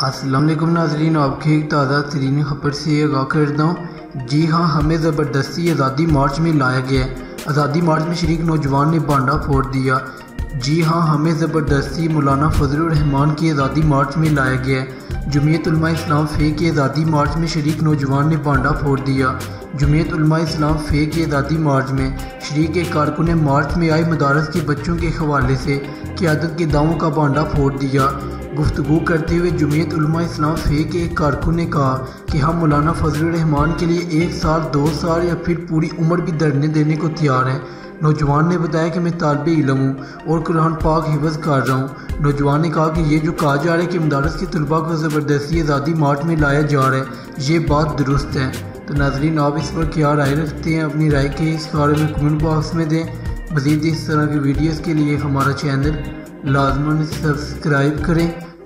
असलम नाजरीन आपकी एक ताज़ा तरीन खबर से आगाह करता हूँ। जी हाँ हमें ज़बरदस्ती आज़ादी मार्च में लाया गया आज़ादी मार्च में शरीक नौजवान ने बांडा फोड़ दिया। जी हाँ हमें ज़बरदस्ती मौलाना फजलरहमान की आज़ादी मार्च में लाया गया जमीयत इस्लाम फ़े की आज़ादी मार्च में शरीक नौजवान ने बांडा फोड़ दिया। जमीयत इस्लाम फ़े की आज़ादी मार्च में शरीक कारकुन मार्च में आए मदारस के बच्चों के हवाले से क्यादत के दावों का बांडा फोड़ दिया। गुफ्तु करते हुए जमीयत इस्लाम फ़े के एक कारकुन ने कहा कि हम मौलाना फजल रहमान के लिए एक साल, दो साल या फिर पूरी उम्र भी धरने देने को तैयार हैं। नौजवान ने बताया कि मैं तालब इलम हूँ और कुरान पाक हिफज कर रहा हूँ। नौजवान ने कहा कि ये जो कहा जा रहा है कि मदारस के तलबा को ज़बरदस्ती आज़ादी मार्च में लाया जा रहा है, ये बात दुरुस्त है। तो नाजरीन, आप इस पर क्या राय रखते हैं? अपनी राय के इस बारे में कमेंट बॉक्स में दें। मज़ीद इस तरह की वीडियोज़ के लिए हमारा चैनल लाजमन सब्सक्राइब करें।